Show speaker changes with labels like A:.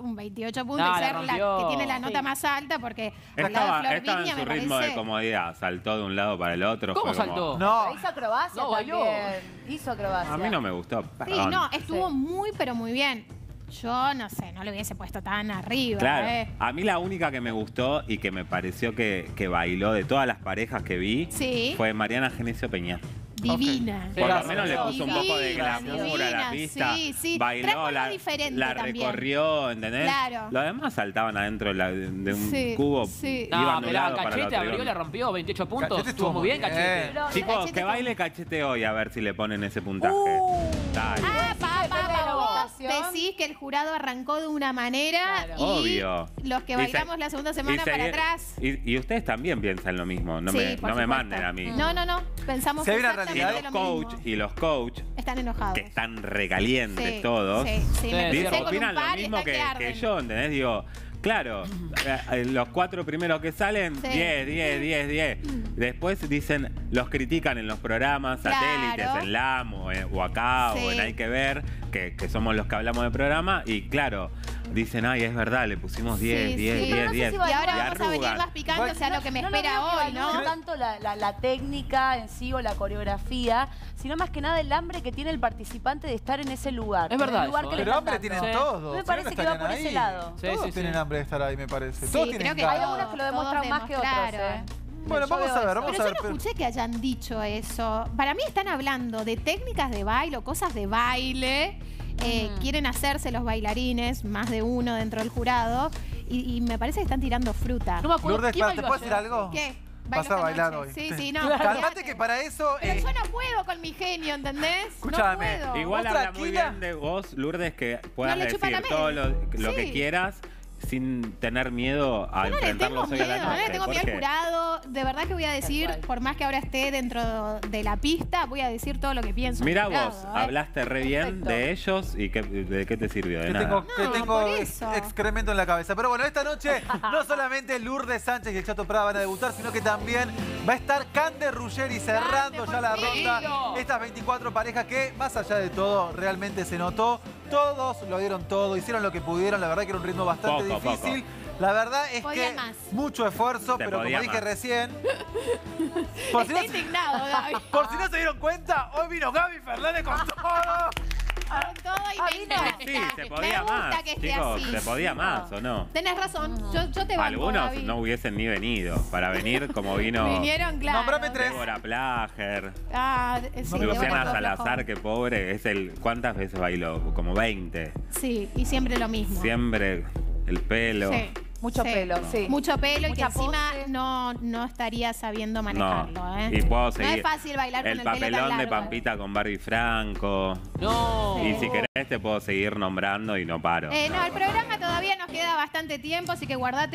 A: un 28 puntos
B: No,
A: y
B: la
A: ser la
B: rompió.
A: que tiene la nota
C: Sí.
A: más alta porque al lado de
D: Estaba,
A: Flor
D: estaba
A: Viña
D: en
A: me
D: su ritmo de comodidad, saltó de un lado para el otro.
B: ¿Cómo
D: fue como-
B: saltó?
E: No,
C: Hizo acrobacia
B: No, bailó.
C: también. Hizo acrobacia.
D: A mí no me gustó.
A: Sí,
D: perdón.
A: no, estuvo
C: Sí.
A: muy, pero muy bien. Yo no sé, no lo hubiese puesto tan arriba.
D: Claro,
A: eh.
D: a mí la única que me gustó y que me pareció que, que bailó de todas las parejas que vi
A: Sí.
D: fue Mariana Genesio Peña.
A: Divina.
B: Sí,
D: Por lo menos le puso un poco de
A: Divina,
D: glamour a la
A: divina,
D: pista.
A: sí, sí.
D: Bailó, la,
A: diferente
D: la recorrió, ¿entendés?
A: Claro.
D: Los demás saltaban adentro de, la- de un
A: Sí,
D: cubo,
A: sí.
D: iban
B: No, pero Cachete abrió, le rompió 28 puntos.
E: Cachete
B: estuvo muy bien,
E: bien.
B: Cachete.
C: Pero-
D: Chicos,
A: Cachete
D: que baile cachete hoy a ver si le ponen ese puntaje.
C: Uh.
D: Dale.
A: Ah, pa, pa, pa, vos decís que el jurado arrancó de una manera
C: Claro.
A: y
D: Obvio.
A: los que bailamos
D: se-
A: la segunda semana
D: se-
A: para atrás.
D: Y, y ustedes también piensan lo mismo, no,
A: Sí,
D: me, no me manden a mí.
A: No, no, no. Pensamos
D: Y
A: exactamente
E: realidad,
D: los
A: lo
D: coach,
A: mismo.
D: y los coach,
A: Están enojados.
D: que están recalientes
A: Sí,
D: todos,
A: Sí, sí, me
D: opinan lo mismo que,
A: que
D: yo, ¿entendés? Digo, claro, eh, eh, los cuatro primeros que salen,
A: Sí.
D: 10, 10, 10, 10. Después dicen, los critican en los programas,
A: Claro.
D: satélites, en LAM o, en- o acá o en Hay que ver, que, que somos los que hablamos de programa, y claro, dicen, ay, es verdad, le pusimos 10,
A: Sí,
D: 10,
A: sí.
D: 10,
C: Pero no sé
D: 10.
C: si
A: Y ahora
D: Y
A: vamos a venir
D: arrugan.
A: más picándose a lo que me
C: no
A: espera hoy,
C: valore
A: ¿no?
C: tanto la, la- la técnica en sí o la coreografía, sino más que nada el hambre que tiene el participante de estar en ese lugar.
B: Es verdad
C: lugar
B: eso,
C: que le
E: pero hambre
C: dando.
E: tienen
B: Sí.
E: todos.
C: Me parece
E: no,
C: que va por ese lado.
B: Sí,
E: Todos
B: sí,
E: tienen
B: sí.
E: hambre de estar ahí, me parece.
A: Sí,
E: todos
A: creo
E: tienen
A: que.
C: Hay algunos que lo demuestran más que otros.
A: demostraron.
C: ¿eh?
E: Bueno,
C: Yo
E: vamos a ver, vamos
A: Pero
E: a
A: yo
E: ver.
A: no escuché que hayan dicho eso. Para mí están hablando de técnicas de baile o cosas de baile. Eh,
C: Mm.
A: Quieren hacerse los bailarines, más de uno dentro del jurado. Y, y me parece que están tirando fruta.
B: No me acuerdo.
E: Lourdes,
B: ¿quién
E: ¿te puedo decir algo?
A: ¿Qué?
E: Vas
A: ¿Bailo
E: a bailar
A: noche?
E: hoy.
A: Sí,
E: Sí.
A: no.
E: Calmate
A: olvídate.
E: que para eso.
A: Pero
E: eh,
A: yo no puedo con mi genio, ¿entendés?
E: Escúchame,
A: No puedo.
D: Igual
E: ¿Vos
D: habla muy
E: tranquila?
D: bien de vos, Lourdes, que puedas
A: chupa
D: decir todo lo,
A: media.
D: lo
A: Sí.
D: que quieras sin tener miedo a
A: Yo no le tengo
D: enfrentarlos hoy a
A: miedo,
D: la
A: no
D: noche.
A: le tengo miedo al jurado. De verdad que voy a decir, por más que ahora esté dentro de la pista, voy a decir todo lo que pienso.
D: Mira vos,
A: ¿eh?
D: hablaste re bien
C: Perfecto.
D: de ellos y qué- de qué te sirvió, de
E: Que
D: nada.
E: tengo, que
A: No,
E: tengo ex-
A: eso.
E: excremento en la cabeza. Pero bueno, esta noche no solamente Lourdes Sánchez y el Chato Prada van a debutar, sino que también va a estar Cande Ruggeri cerrando
A: Cande,
E: ya la ronda. Estas 24 parejas que, más allá de todo, realmente se notó. Todos lo dieron todo, hicieron lo que pudieron. La verdad que era un ritmo bastante
D: Poco,
E: difícil. La verdad es
A: Podía
E: que
A: más.
E: mucho esfuerzo, pero como dije
D: más.
E: recién, por si, no,
A: indignado, Gaby.
E: por si no se dieron cuenta, hoy vino Gaby Fernández con todo.
D: Sí, se podía
A: me gusta
D: más,
A: que esté
D: chicos,
A: así.
D: se podía más, ¿o no?
A: Tenés razón, yo, yo te banco,
D: Algunos
A: Gaby.
D: no hubiesen ni venido para venir como vino
A: Vinieron, claro.
E: Nombrame tres.
D: Débora Plager,
A: Ah, sí,
E: No,
A: Débora
D: Luciana. Salazar, que pobre, es el ¿cuántas veces bailó? Como 20.
A: Sí, y siempre lo mismo.
D: Siempre el pelo.
A: Sí.
C: Mucho
A: Sí.
C: pelo, sí.
A: Mucho pelo y que
C: Mucha
A: encima
C: pose.
A: no, no estaría sabiendo manejarlo,
D: No,
A: ¿eh?
D: y puedo
A: No
D: seguir.
A: es fácil bailar con
D: el
A: el pelo tan
D: papelón de
A: largo, ¿eh?
D: Pampita con Barbie Franco.
B: No.
D: Y si querés te puedo seguir nombrando y no paro.
A: Eh, no, el programa todavía nos queda bastante tiempo, así que guardate